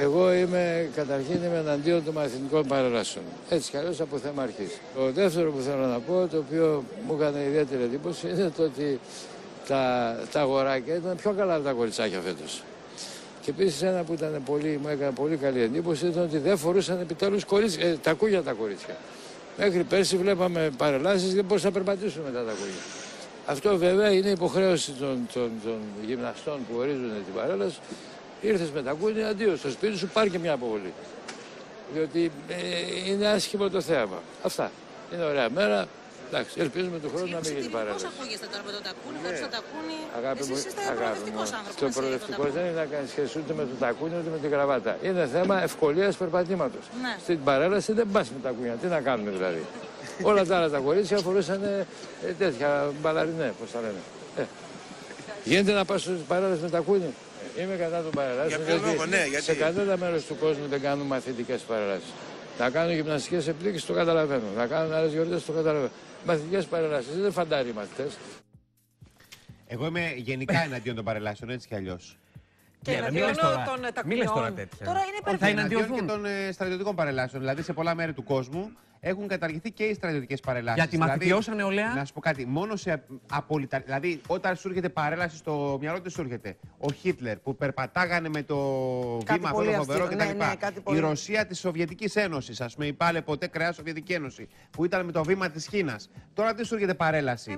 Εγώ είμαι καταρχήν είμαι εναντίον των μαθητικών παρελάσεων. Έτσι κι αλλιώς από θέμα αρχής. Το δεύτερο που θέλω να πω, το οποίο μου έκανε ιδιαίτερη εντύπωση, είναι το ότι τα, τα αγοράκια ήταν πιο καλά από τα κοριτσάκια φέτος. Και επίσης ένα που ήταν πολύ, μου έκανε πολύ καλή εντύπωση ήταν ότι δεν φορούσαν επιτέλους ε, τα κούγια τα κορίτσια. Μέχρι πέρσι βλέπαμε παρελάσεις δεν μπορούσαν να περπατήσουν μετά τα κούγια. Αυτό βέβαια είναι υποχρέωση των, των, των γυμναστών που ορίζουν την παρέλαση. Ήρθες με τα κούνια, αντίο στο σπίτι σου, πάρει και μια αποβολή. Διότι ε, είναι άσχημο το θέαμα. Αυτά. Είναι ωραία μέρα. Εντάξει, ελπίζουμε του χρόνου να μην γίνει παρέλαση. Πώς ακούγεστε τώρα με το τακούνι, χωρίς το τακούνι; Αγάπη μου, Εσείς είστε αγάπη προοδευτικός μου. άνθρωπος. Το να συγχωρείτε, προοδευτικός το δεν είναι να κάνει σχέση ούτε με το τακούνι ούτε με την κραβάτα. Είναι θέμα ευκολίας περπατήματος. Ναι. Στην παρέλαση δεν πας με τα κούνια. Τι να κάνουμε δηλαδή. Όλα τα άλλα τα κορίτσια φορούσαν ε, τέτοια μπαλαρινέ, πώς τα λένε. Ε. Γίνεται να πας στην παρέλαση με τα κούνια; Είμαι κατά των παρελάσεων. Για ποιο λόγο, ναι, γιατί; Σε κανένα μέρος του κόσμου δεν κάνουν μαθητικές παρελάσει. Να κάνουν γυμναστικές επιδείξει το καταλαβαίνω. Να κάνουν άλλες γιορτές το καταλαβαίνω. Μαθητικές παρελάσει δεν είναι φαντάροι μαθητές. Εγώ είμαι γενικά εναντίον των παρελάσεων, έτσι κι αλλιώς. Και Ναι, αλλά μη λες εναντίον τώρα- των ε, μη λες τώρα τακουνιών. τέτοια. Τώρα είναι Θα υπερβολικό. Εναντίον και εναντιωθούν. των ε, στρατιωτικών παρελάσεων. Δηλαδή σε πολλά μέρη του κόσμου έχουν καταργηθεί και οι στρατιωτικές παρελάσεις. Για τη μαθητιό σαν νεολαία. Να σου πω κάτι. Μόνο σε απολυτα... Δηλαδή, όταν σου έρχεται παρέλαση στο μυαλό, τι σου έρχεται. Ο Χίτλερ που περπατάγανε με το Κάτι βήμα αυτό πολύ το φοβερό αυστηρό. κτλ. Ναι, ναι, κάτι πολύ- Η Ρωσία της Σοβιετικής Ένωσης, ας πούμε, η πάλε ποτέ κρεά Σοβιετική Ένωση, που ήταν με το βήμα της Κίνα. Τώρα τι σου έρχεται παρέλαση.